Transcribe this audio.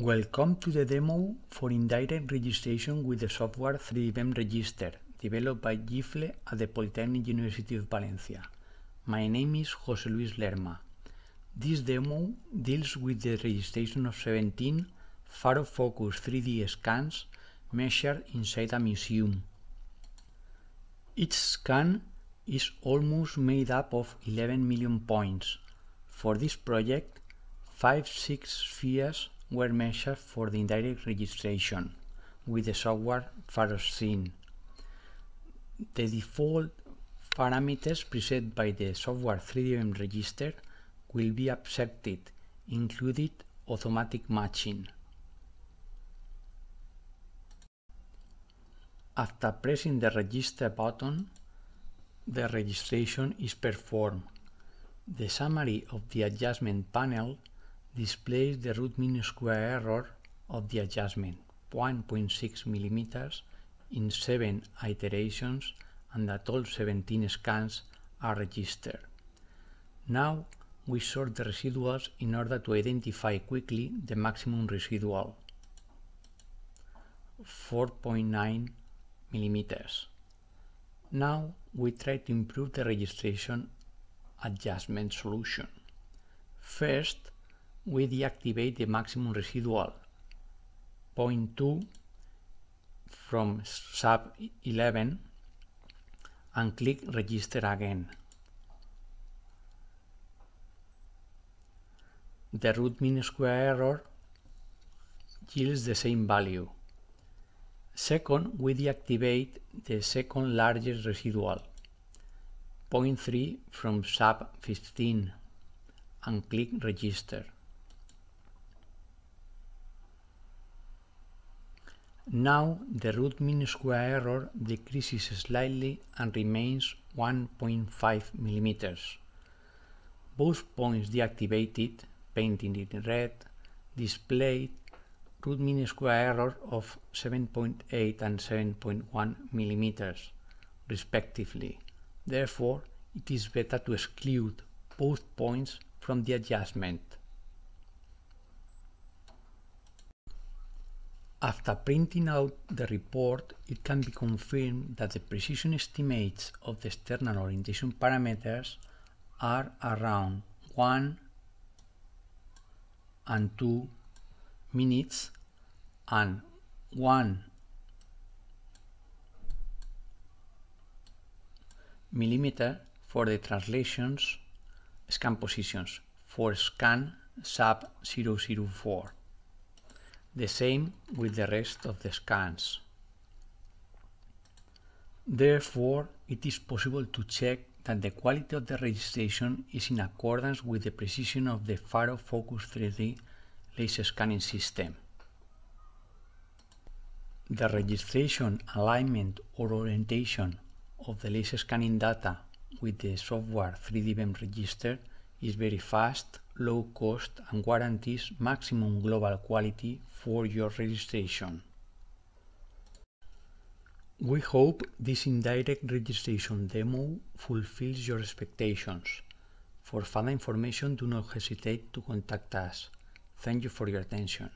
Welcome to the demo for indirect registration with the software 3DVEM Register, developed by GIFLE at the Polytechnic University of Valencia. My name is José Luis Lerma. This demo deals with the registration of 17 Faro Focus 3D scans measured inside a museum. Each scan is almost made up of 11 million points. For this project, 5-6 spheres were measured for the indirect registration with the software FaroScene. The default parameters preset by the software 3DVEM register will be accepted, including automatic matching. After pressing the register button, the registration is performed. The summary of the adjustment panel displays the root mean square error of the adjustment 1.6 millimeters in 7 iterations and that all 17 scans are registered. Now we sort the residuals in order to identify quickly the maximum residual 4.9 millimeters. Now we try to improve the registration adjustment solution. First, we deactivate the maximum residual 0.2 from sub 11 and click register again. The root mean square error yields the same value. Second, we deactivate the second largest residual 0.3 from sub 15 and click register. Now the root mean square error decreases slightly and remains 1.5 millimeters. Both points deactivated, painted in red, displayed root mean square error of 7.8 and 7.1 millimeters, respectively. Therefore, it is better to exclude both points from the adjustment. After printing out the report, it can be confirmed that the precision estimates of the external orientation parameters are around 1 and 2 minutes and 1 millimeter for the translations scan positions for scan sub 004 the same with the rest of the scans. Therefore, it is possible to check that the quality of the registration is in accordance with the precision of the Faro Focus 3D laser scanning system. The registration, alignment or orientation of the laser scanning data with the software 3DVEM register is very fast, low cost and guarantees maximum global quality for your registration. We hope this indirect registration demo fulfills your expectations. For further information, do not hesitate to contact us. Thank you for your attention.